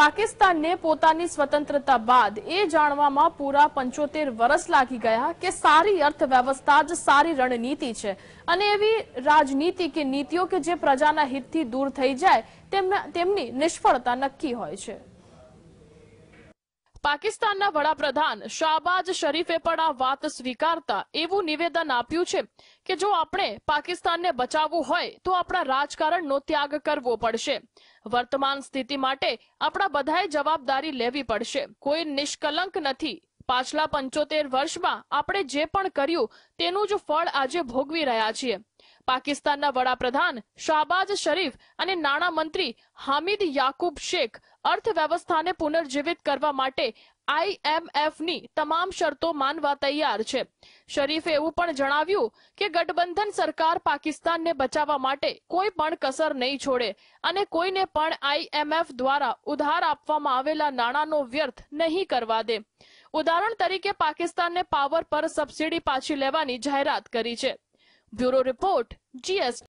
પાકિસ્તાનને પોતાની સ્વતંત્રતા બાદ એ જાણવામાં પૂરા પંચોતેર વર્ષ લાગી ગયા કે સારી અર્થવ્યવસ્થા જ સારી રણનીતિ છે. અને એવી રાજનીતિ કે નીતિઓ કે જે પ્રજાના હિતથી દૂર થઈ જાય તેમના- નિષ્ફળતા નક્કી હોય છે. પાકિસ્તાનના વડાપ્રધાન શાહબાજ શરીફે પણ આ વાત સ્વીકારતા એવું નિવેદન આપ્યું છે કે જો આપણે પાકિસ્તાનને બચાવવું હોય તો આપણા રાજકારણનો ત્યાગ કરવો પડશે. વર્તમાન સ્થિતિ માટે આપણા બધાએ જવાબદારી લેવી પડશે. કોઈ નિષ્કલંક નથી. પાછલા પંચોતેર વર્ષમાં આપણે જે પણ કર્યું, તેનું જ ફળ આજે ભોગવી રહ્યા છીએ. પાકિસ્તાનના વડાપ્રધાન શાહબાજ શરીફ અને નાણામંત્રી હામિદ યાકુબ શેખ અર્થવ્યવસ્થાને પુનર્જીવિત કરવા માટે આઈએમએફની તમામ શરતો માનવા તૈયાર છે. શરીફે એવું પણ જણાવ્યું કે ગઠબંધન સરકાર પાકિસ્તાનને બચાવવા માટે કોઈ પણ કસર નહીં છોડે અને કોઈને પણ આઈએમએફ દ્વારા ઉધાર આપવામાં આવેલા નાણાંનો વ્યર્થ નહીં કરવા દે. ઉદાહરણ તરીકે પાકિસ્તાનને પાવર પર સબસિડી પાછી લેવાની જાહેરાત કરી છે. Bureau report GS